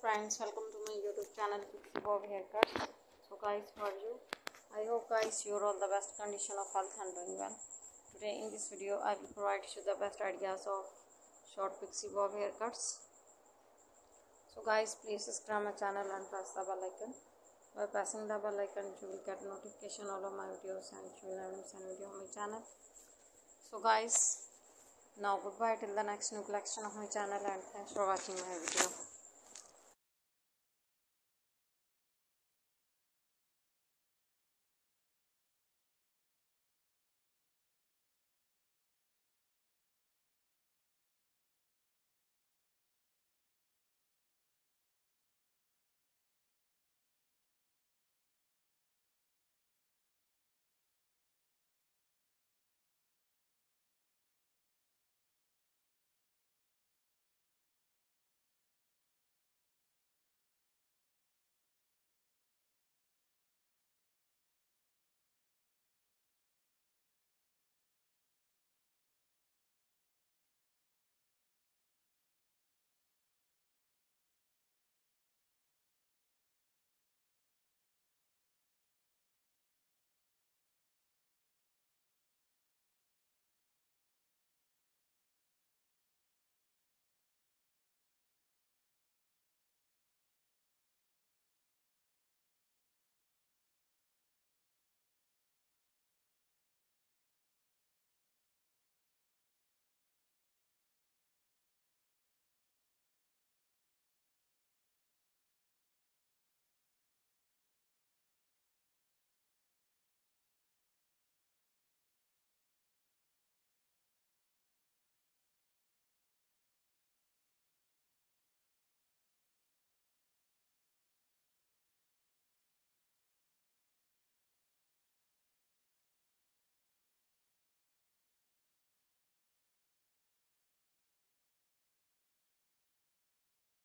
Friends, welcome to my YouTube channel Bob Haircuts. So guys, for you, I hope guys you're all the best condition of health and doing well. Today in this video I will provide you the best ideas of short pixie bob haircuts. So guys, please subscribe my channel and press the bell icon. By pressing the bell icon you will get notification all of my videos and you will never miss any video on my channel. So guys, now goodbye till the next new collection of my channel and thanks for watching my video.